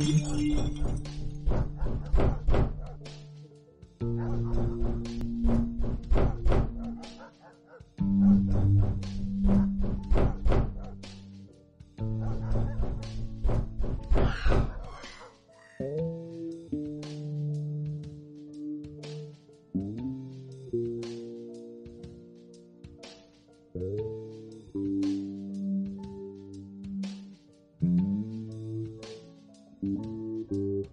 よかった。Mm-hmm.